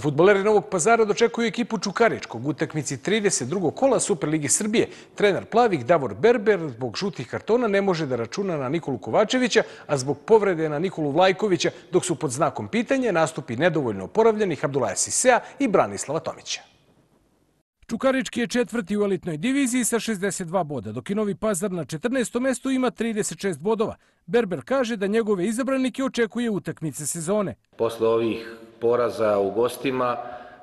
Futboleri Novog pazara dočekuju ekipu Čukaričkog. Utakmici 32. kola Superligi Srbije. Trener Plavih Davor Berber zbog žutih kartona ne može da računa na Nikolu Kovačevića, a zbog povrede na Nikolu Vlajkovića, dok su pod znakom pitanja nastupi nedovoljno oporavljenih Abdulaja Sisea i Branislava Tomića. Čukarički je četvrti u elitnoj diviziji sa 62 boda, dok i Novi Pazar na 14. mestu ima 36 bodova. Berber kaže da njegove izabranike očekuje utakmice sezone. Posle ovih poraza u gostima,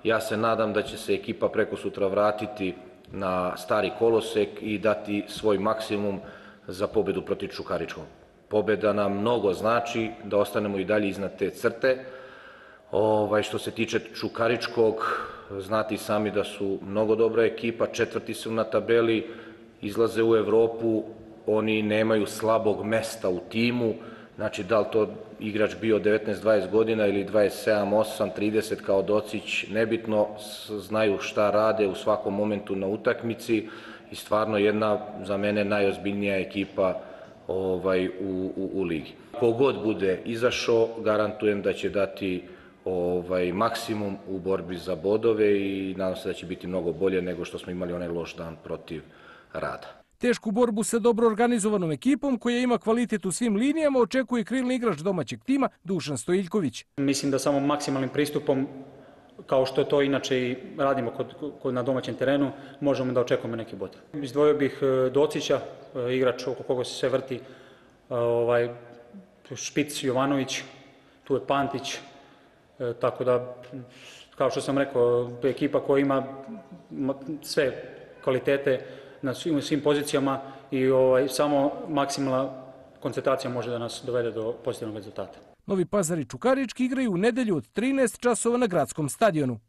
ja se nadam da će se ekipa preko sutra vratiti na stari kolosek i dati svoj maksimum za pobedu protiv Čukaričkog. Pobeda nam mnogo znači da ostanemo i dalje iznad te crte. Ovaj, što se tiče Čukaričkog, znate sami da su mnogo dobra ekipa, četvrti su na tabeli, izlaze u Evropu, oni nemaju slabog mesta u timu, znači da li to igrač bio 19-20 godina ili 27, 8, 30 kao Docić, nebitno, znaju šta rade u svakom momentu na utakmici i stvarno jedna za mene najozbiljnija ekipa ovaj, u, u, u ligi. Kogod bude izašao, garantujem da će dati ovaj, maksimum u borbi za bodove i nadam se da će biti mnogo bolje nego što smo imali onaj loš dan protiv rada. Tešku borbu sa dobro organizovanom ekipom koja ima kvalitet u svim linijama očekuje krilni igrač domaćeg tima Dušan Stojiljković. Mislim da samo maksimalnim pristupom kao što to inače i radimo kod, kod na domaćem terenu, možemo da očekujemo neki bod. Izdvojio bih e, Docića, e, igrač oko koga se sve vrti, e, ovaj, Špic Jovanović, tu je Pantić, tako da, kao što sam rekao, ekipa koja ima sve kvalitete, na svim, svim pozicijama i ovaj, samo maksimalna koncentracija može da nas dovede do pozitivnog rezultata. Novi Pazar i Čukarički igraju u nedelju od 13 časova na gradskom stadionu.